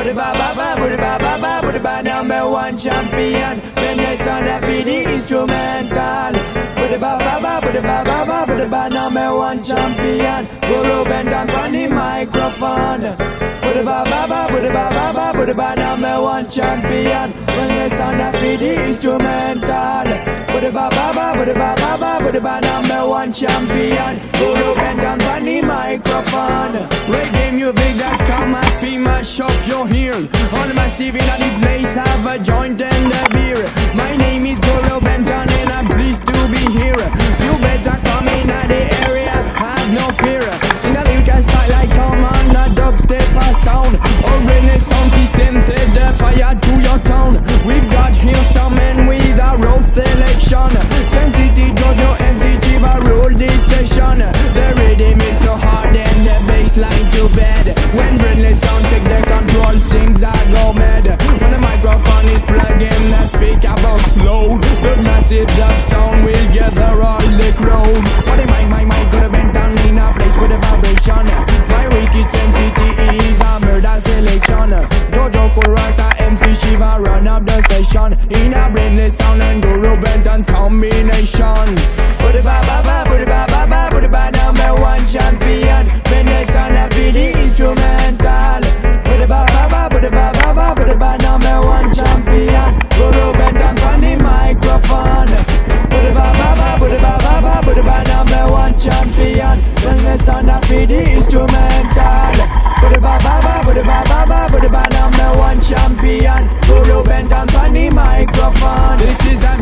Booty ba ba ba, booty ba ba ba, booty ba number one champion. When they sound that for the instrumental. Booty ba ba ba, booty ba ba ba, booty ba number one champion. Guru Benton on the microphone. Booty ba ba ba, booty ba ba ba, booty ba number one champion. When they sound that for the instrumental. Booty ba ba ba, booty ba ba ba, booty ba number one champion. Guru Benton on the microphone. Reggae music that come mash your heel. On my massive in the place, have a joint Massive dub sound will gather all the crowd. What am I, my, my, have been down in a place with a vibration. My wicked sensitivity is a murder selection. Jojo cool Rasta MC Shiva run up the session. In a Britney sound and Guru Benton combination.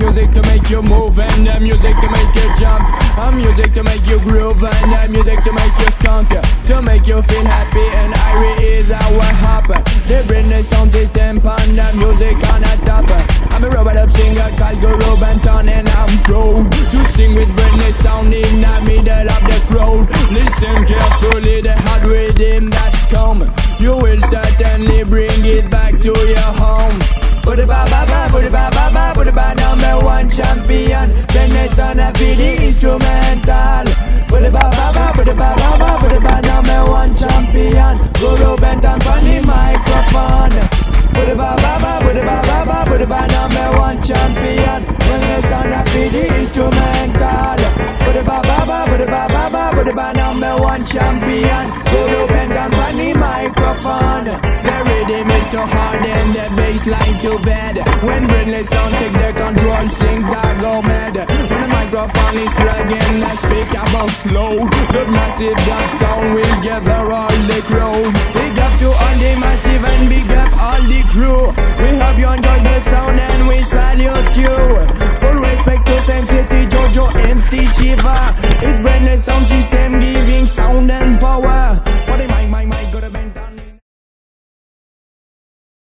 Music to make you move and the music to make you jump. A music to make you groove and the music to make you skunk. To make you feel happy and Irie is our hop. The sound system on the music on a top. I'm a robot up singer called Guru Benton and I'm proud to sing with Britney sound in the middle of the crowd. Listen carefully, the hard rhythm that come. You will certainly bring it back to your home. Booty ba ba ba, booty ba ba ba, booty ba number one champion. Then they son of the instrumental. Booty ba ba ba, booty ba ba ba, booty ba number one champion. Guru Benton on the microphone. Booty ba ba ba, booty ba ba ba, booty ba number one champion. Then they son of the instrumental. Booty ba ba ba, booty ba ba ba, booty ba number one champion. And the bassline too bad. When Britney sound take the control, sings I go mad. When the microphone is plugged in, the speaker box loud. The massive dub sound will gather all the crowd. Big up to all the massive and big up all the crew. We hope you enjoy the sound and we salute you. Full respect to Sensitive Jojo MC Shiva. It's Britney sound and